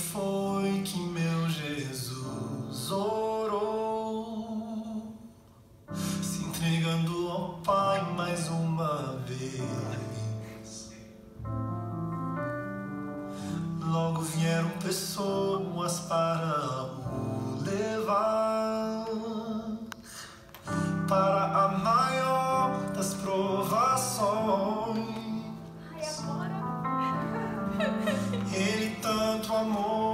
foi que meu Jesus orou, se entregando ao Pai mais uma vez. Logo vieram pessoas para o levar amor.